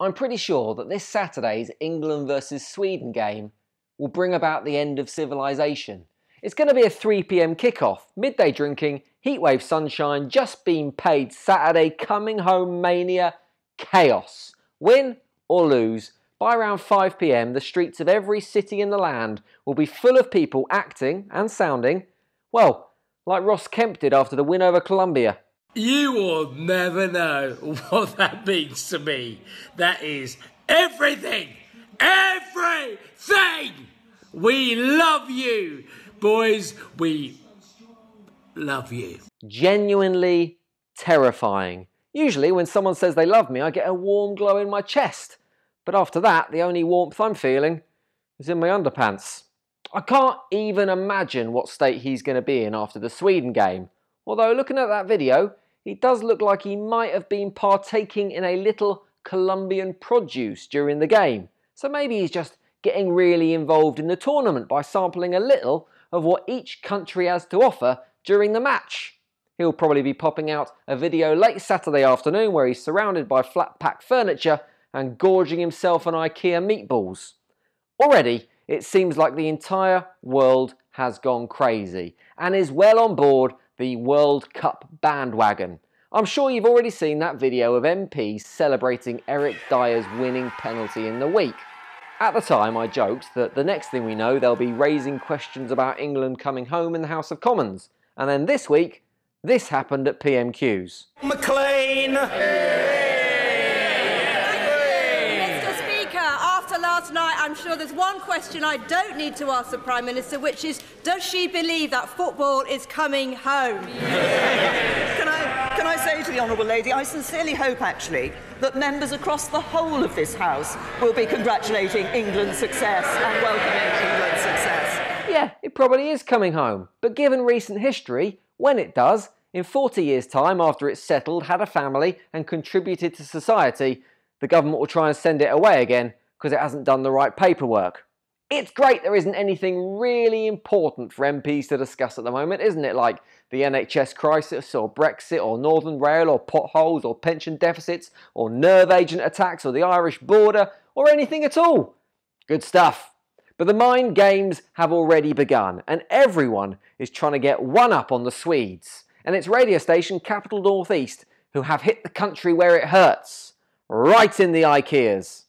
I'm pretty sure that this Saturday's England versus Sweden game will bring about the end of civilization. It's going to be a 3pm kickoff, midday drinking, heatwave sunshine, just being paid Saturday, coming home mania, chaos. Win or lose, by around 5pm the streets of every city in the land will be full of people acting and sounding, well, like Ross Kemp did after the win over Colombia. You will never know what that means to me. That is everything! Everything! We love you! Boys, we love you. Genuinely terrifying. Usually, when someone says they love me, I get a warm glow in my chest. But after that, the only warmth I'm feeling is in my underpants. I can't even imagine what state he's going to be in after the Sweden game. Although, looking at that video, he does look like he might have been partaking in a little Colombian produce during the game. So maybe he's just getting really involved in the tournament by sampling a little of what each country has to offer during the match. He'll probably be popping out a video late Saturday afternoon where he's surrounded by flat pack furniture and gorging himself on IKEA meatballs. Already, it seems like the entire world has gone crazy and is well on board the World Cup bandwagon. I'm sure you've already seen that video of MPs celebrating Eric Dier's winning penalty in the week. At the time, I joked that the next thing we know, they'll be raising questions about England coming home in the House of Commons. And then this week, this happened at PMQs. Maclean! Night, I'm sure there's one question I don't need to ask the Prime Minister, which is, does she believe that football is coming home? can, I, can I say to the Honourable Lady, I sincerely hope, actually, that members across the whole of this House will be congratulating England's success and welcoming England's success. Yeah, it probably is coming home. But given recent history, when it does, in 40 years' time after it's settled, had a family, and contributed to society, the government will try and send it away again because it hasn't done the right paperwork. It's great there isn't anything really important for MPs to discuss at the moment, isn't it? Like the NHS crisis, or Brexit, or Northern Rail, or potholes, or pension deficits, or nerve agent attacks, or the Irish border, or anything at all. Good stuff. But the mind games have already begun, and everyone is trying to get one up on the Swedes and its radio station Capital Northeast, who have hit the country where it hurts, right in the IKEAs.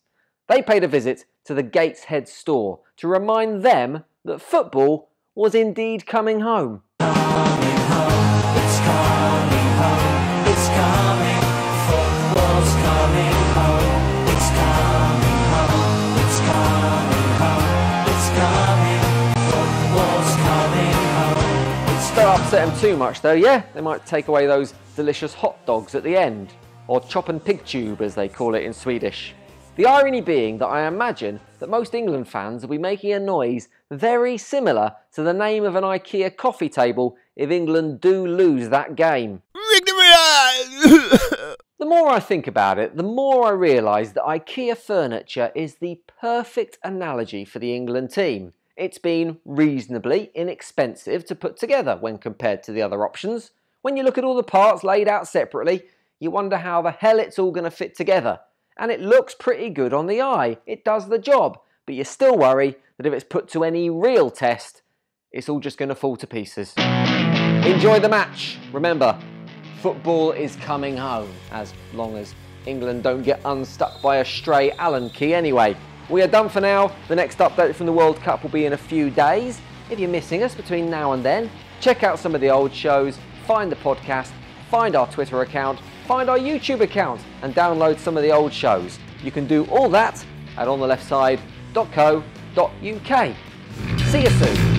They paid a visit to the Gateshead store to remind them that football was indeed coming home. Don't upset them too much though, yeah? They might take away those delicious hot dogs at the end, or chop and pig tube as they call it in Swedish. The irony being that I imagine that most England fans will be making a noise very similar to the name of an IKEA coffee table if England do lose that game. the more I think about it, the more I realise that IKEA furniture is the perfect analogy for the England team. It's been reasonably inexpensive to put together when compared to the other options. When you look at all the parts laid out separately, you wonder how the hell it's all going to fit together and it looks pretty good on the eye. It does the job, but you still worry that if it's put to any real test, it's all just going to fall to pieces. Enjoy the match. Remember, football is coming home, as long as England don't get unstuck by a stray Allen key anyway. We are done for now. The next update from the World Cup will be in a few days. If you're missing us between now and then, check out some of the old shows, find the podcast, find our Twitter account, find our YouTube account and download some of the old shows. You can do all that at ontheleftside.co.uk. See you soon.